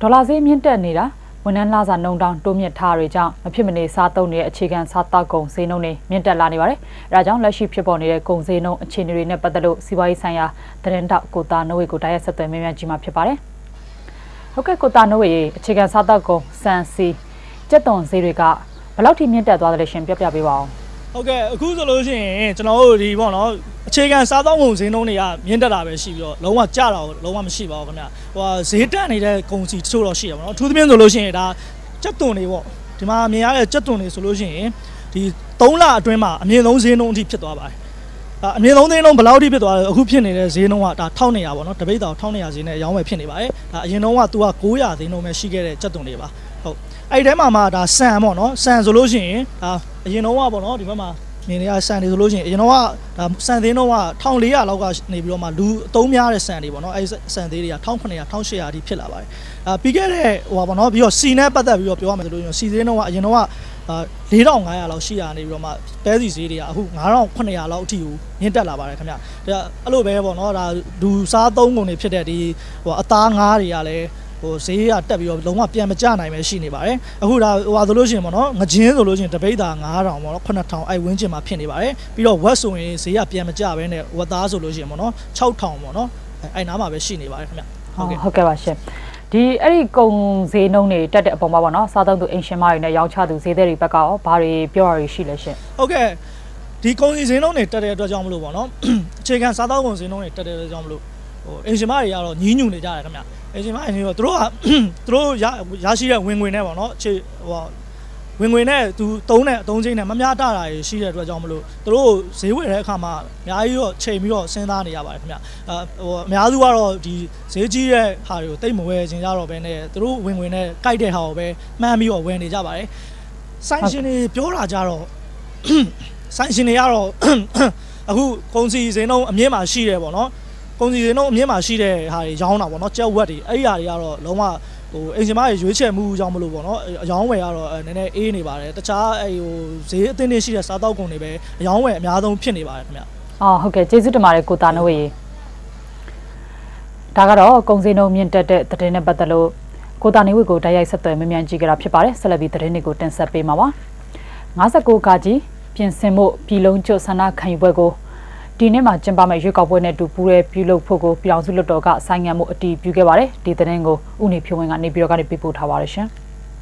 ဒေါ်လာဈေးမြင့်တက်နေတာဝန်ထမ်းလစာနှုံတောင်းတိုးမြင့်ထားတွေကြောင့်မဖြစ်မနေစားသုံးနေတဲ့အခြေခံစားတောက်ကုန်ဈေးနှုန်းတွေမြင့်တက်လာနေပါတယ်။အဲဒါကြောင့်လက်ရှိဖြစ်ပေါ်နေတဲ့ကုန်ဈေးနှုန်းအခြေအနေတွေနဲ့ပတ်သက်လို့စီးပွားရေးဆိုင်ရာသတင်းတောက်ကိုတာနိုဝေကိုတိုက်ရိုက်ဆက်သွယ်မြင်မြန်ကြည့်မှာဖြစ်ပါတယ်။ဟုတ်ကဲ့ကိုတာနိုဝေအခြေခံစားတောက်ကုန်စံစီကြက်သွန်ဈေးတွေကဘယ်လောက်ထိမြင့်တက်သွားတယ်လဲရှင်ပြပြပေးပါအောင်။ဟုတ်ကဲ့အခုဆိုလို့ရှိရင်ကျွန်တော်တို့ဒီပေါ့နော် အခြေခံစားသောက်ကုန်ဈေးနှုန်းတွေကမြင့်တက်တာပဲရှိပြီးတော့လုံးဝကျတာလုံးဝမရှိပါဘူးခင်ဗျဟိုဟာဈေးတက်နေတဲ့ကုန်စီတချို့တော့ရှိရပါတော့အထူးသဖြင့်ဆိုလို့ရှိရင်ဒါကြက်သွန်တွေပေါ့ဒီမှာမြင်ရတဲ့ကြက်သွန်တွေဆိုလို့ရှိရင်ဒီ3လအတွင်းမှာအမြင့်ဆုံးဈေးနှုန်းအထိဖြစ်သွားပါတယ်ဒါအမြင့်ဆုံးဈေးနှုန်းဘယ်လောက်အထိဖြစ်သွားလဲအခုဖြစ်နေတဲ့ဈေးနှုန်းကဒါ1200ပေါ့နော်တပိတ်တောင်1200ဈေးနဲ့ရောင်းဝယ်ဖြစ်နေပါတယ်ဒါအရင်တုန်းကသူက900ဈေးနှုန်းပဲရှိခဲ့တဲ့ကြက်သွန်တွေပါဟုတ်အဲ့ဒီထဲမှာမှဒါဆန်ပေါ့နော်ဆန်ဆိုလို့ရှိရင်ဒါအရင်တုန်းကပေါ့နော်ဒီဘက်မှာ မြင်နေရဆန်တွေဆိုလို့ရှိရင်အရင်တော့ကဒါဆန်သေးတော့က1400လောက်ကနေပြီးတော့မှလူအသုံးများတဲ့ဆန်တွေပေါ့နော်အဲဒီဆန်သေးတွေက1900 1800အထိဖြစ်လာပါတယ်အာပြီးခဲ့တဲ့ဟိုပါပေါ့နော်ပြီးတော့စီနဲ့ပတ်သက်ပြီးတော့ပြောရမယ်ဆိုလို့ရှိရင်စီသေးတော့ကအရင်တော့ကအာ4500လောက်ရှိရနေပြီးတော့မှပဲစီဈေးတွေကအခု9900လောက်အထိကိုမြင့်တက်လာပါတယ်ခင်ဗျဒါအဲ့လိုပဲပေါ့နော်ဒါဒူစားသုံးကုန်တွေဖြစ်တဲ့ဒီဟိုအသားငါးတွေကလည်း ဟိုဈေးကတက်ပြီးတော့လုံးဝပြန်မကျနိုင်ပဲရှိနေပါတယ်အခုဒါဟိုဟာဆိုလို့ရှိရင်ပေါ့နော်ငကြင်းဆိုလို့ရှိရင်တပိတ်တာ9000ပေါ့နော်9000အဲ့ဝင်းကျင်မှာဖြစ်နေပါတယ်ပြီးတော့ဝက်ဆိုရင်ဈေးကပြန်မကျပဲနဲ့ဝက်သားဆိုလို့ရှိရင်ပေါ့နော်6000ပေါ့နော်အဲ့နားမှာပဲရှိနေပါတယ်ခင်ဗျဟုတ်ကဲ့ဟုတ်ကဲ့ပါရှင်ဒီအဲ့ဒီကုံဈေးနှုန်းတွေတက်တဲ့အပေါ်မှာပေါ့နော်စားသုံးသူအင်ရှင်မတွေနဲ့ရောင်းချသူဈေးသည်တွေဘက်ကရောဘာတွေပြောရရရှိလဲရှင်ဟုတ်ကဲ့ဒီကုန်စည်ဈေးနှုန်းတွေတက်တဲ့အတွက်ကြောင့်မလို့ပေါ့နော်အခြေခံစားသောက်ကုန်ဈေးနှုန်းတွေတက်တဲ့အတွက်ကြောင့်မလို့ ဟိုအင်ရှင်မတွေကတော့ညှင်းညူနေကြတယ်ခင်ဗျအင်ရှင်မအင်ရှင်ကသူတို့ကသူတို့ရရရှိတဲ့ဝင်ငွေနဲ့ပေါ့နော်အခြေဟိုဝင်ငွေနဲ့သူတုံးတဲ့အတုံးချင်းနဲ့မများတာတာရှိတဲ့အတွက်ကြောင့်မလို့သူတို့ဈေးဝယ်တဲ့အခါမှာအများကြီးတော့ချိန်ပြီးတော့စဉ်းစားနေရပါတယ်ခင်ဗျအဲဟိုအများစုကတော့ဒီဈေးကြီးတဲ့ဟာတွေကိုတိတ်မဝယ်ခြင်းကြတော့ပဲနဲ့သူတို့ဝင်ငွေနဲ့ကြိုက်တဲ့ဟာကိုပဲမှန်းပြီးတော့ဝယ်နေကြပါတယ်ဆိုင်ရှင်တွေပြောတာကြတော့ဆိုင်ရှင်တွေကတော့အခုကုန်စည်ဈေးနှုန်းအမြင့်မှာရှိတယ်ပေါ့နော် ကုန်စည်ဈေးနှုန်းအမြင့်မှာရှိတဲ့ဟာတွေရောင်းတာပေါ့နော်ကြက်ဝက်တွေအဲ့ဒီဟာတွေကတော့လုံးဝဟိုအင်ဂျင်မတွေရွေးချယ်မှုကြောင့်မလို့ပေါ့နော်အယောင်းဝယ်ကတော့နည်းနည်းအေးနေပါတယ်တခြားအဲ့ဟိုဈေးအသင်းတွေရှိတဲ့စားတောက်ကုန်တွေပဲအယောင်းဝယ်အများဆုံးဖြစ်နေပါတယ်ခင်ဗျ အော်ဟုတ်ကဲ့ကျေးဇူးတင်ပါတယ်ကိုတာနဝေဒါကတော့ကုံစင်းနှုန်းမြင့်တက်တဲ့သတင်းနဲ့ပတ်သက်လို့ကိုတာနေဝေကိုတိုက်ရိုက်ဆက်သွယ်မြ мян ကြည့်ကြတာဖြစ်ပါတယ်ဆက်လက်ပြီးသတင်းတွေကိုတင်ဆက်ပေးမှာပါ59ကကြီးပြင်ဆင်မှုပြည်လုံးကျွတ်ဆန္ဒခံယူပွဲကို ဒီနေ့မှာကျင်းပမယ့်ရွေးကောက်ပွဲနဲ့တူပူးရဲပြုလုပ်ဖို့ကိုပြည်အောင်စုလွှတ်တော်ကဆိုင်းငံ့မှုအတည်ပြုခဲ့ပါတယ်ဒီသတင်းကိုဥနေဖြိုးဝင်းကနေပြည်တော်ကနေပြပို့ထားပါတယ်ရှင်